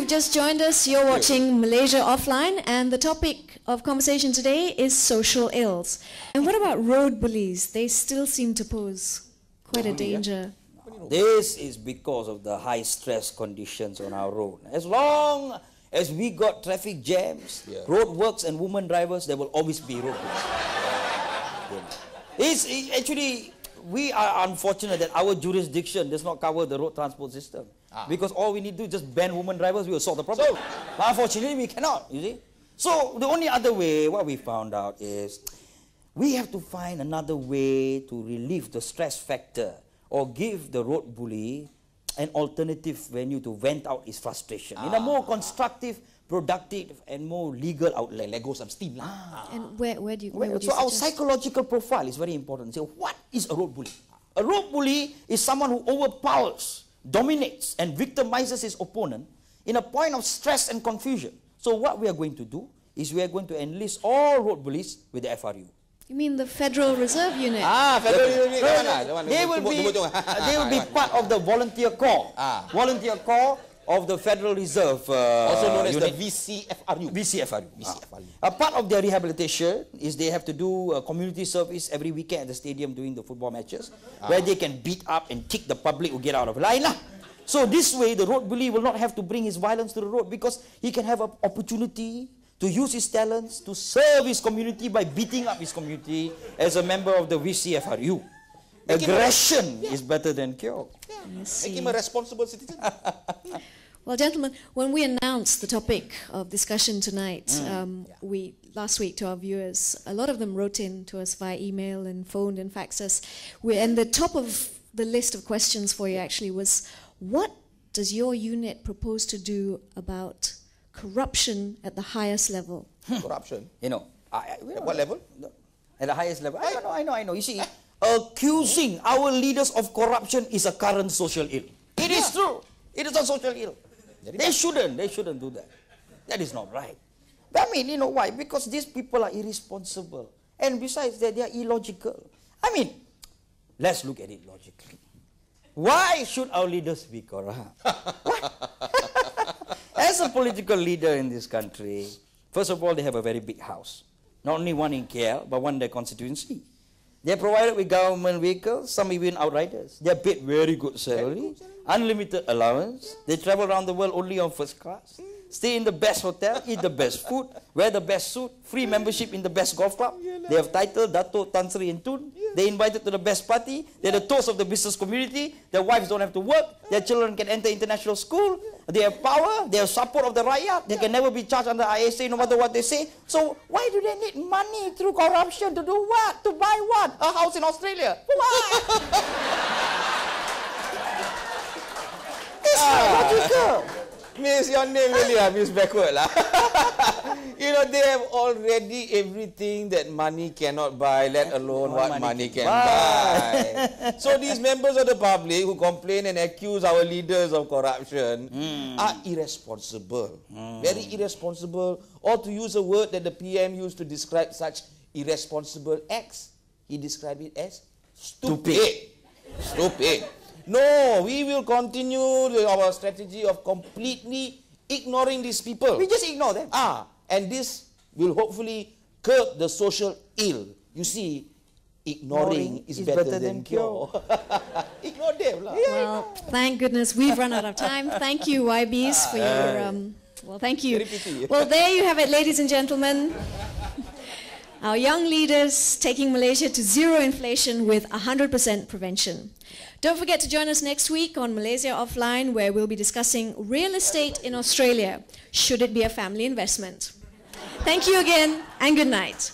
just joined us, you're watching Malaysia Offline, and the topic of conversation today is social ills. And what about road bullies? They still seem to pose quite a danger. This is because of the high stress conditions on our road. As long as we got traffic jams, Yeah. road works and women drivers, there will always be road bullies. it's it, actually, we are unfortunate that our jurisdiction does not cover the road transport system. Ah. Because all we need to do is just ban women drivers, we will solve the problem. but unfortunately, we cannot, you see. So the only other way, what we found out is, we have to find another way to relieve the stress factor or give the road bully an alternative venue to vent out his frustration in a ah. more constructive, productive, and more legal outlet. Let go some steam lah. And where, where do you, where Well, would so you our psychological profile is very important. So what is a road bully? A road bully is someone who overpowers, dominates, and victimizes his opponent in a point of stress and confusion. So what we are going to do is we are going to enlist all road bullies with the FRU. You mean the Federal Reserve Unit? Ah, Federal Reserve Unit No, kan no, lah. The one- They will be, they will be part of the volunteer corps. Ah. Volunteer corps of the Federal Reserve. Uh, Also known as the unit. VCFRU. VCFRU. VCFRU. A part of their rehabilitation is they have to do a community service every weekend at the stadium during the football matches, where they can beat up and kick the public who get out of line. lah. So this way, the road bully will not have to bring his violence to the road because he can have an opportunity to use his talents to serve his community by beating up his community as a member of the VCFRU. Make him a- Aggression is better than cure. I Make see. him a responsible citizen. Well, gentlemen, when we announced the topic of discussion tonight, Mm. um, we last week to our viewers, a lot of them wrote in to us via email and phoned and faxed us. We, and the top of the list of questions for you actually was, what does your unit propose to do about corruption at the highest level? Corruption. You know, I, I- you At know, what level? At the highest level. I know, I know, I know. You see, accusing our leaders of corruption is a current social ill. It is true. It is a social ill. They shouldn't. They shouldn't do that. That is not right. But I mean, you know why? Because these people are irresponsible. And besides that, they are illogical. I mean, let's look at it logically. Why should our leaders be corrupt? As a political leader in this country, first of all, they have a very big house. Not only one in KL, but one in their constituency. They're provided with government vehicles, some even outriders. They're paid very good salary, unlimited allowance. They travel around the world only on first class. Stay in the best hotel, eat the best food, wear the best suit, free membership in the best golf club. They have title Dato Tan Sri and Tun. They're invited to the best party. They're the toast of the business community. Their wives don't have to work. Their children can enter international school. They have power. They have support of the rakyat. They can never be charged under ISA no matter what they say. So why do they need money through corruption to do what? To buy what? A house in Australia? For Miss, your name really ah, Miss Backward lah. you know, they have already everything that money cannot buy, let alone what money, can buy. so these members of the public who complain and accuse our leaders of corruption are irresponsible. Very irresponsible. Or to use a word that the PM used to describe such irresponsible acts, he described it as stupid. Stupid. No, we will continue our strategy of completely ignoring these people. We just ignore them. Ah, and this will hopefully curb the social ill. You see, ignoring, is, better, than, cure. Ignore them lah. Well, thank goodness we've run out of time. Thank you, YBs, for your. Um, well, thank you. Well, there you have it, ladies and gentlemen. Our young leaders taking Malaysia to zero inflation with 100% prevention. Don't forget to join us next week on Malaysia Offline, where we'll be discussing real estate in Australia. Should it be a family investment? Thank you again, and good night.